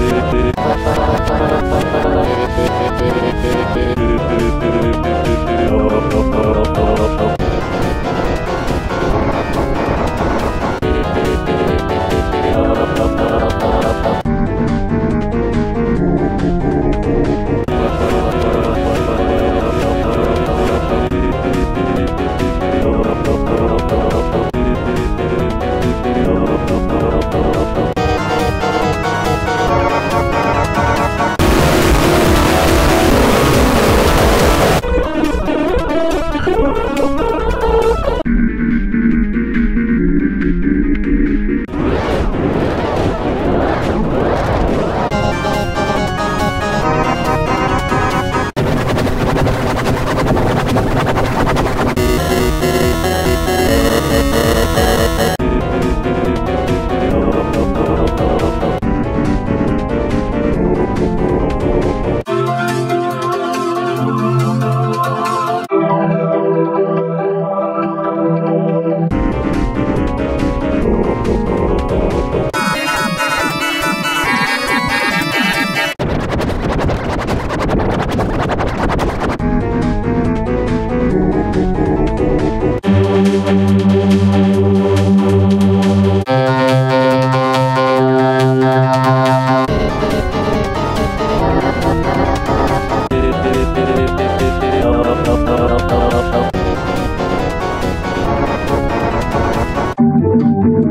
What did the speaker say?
Música